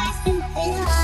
nice and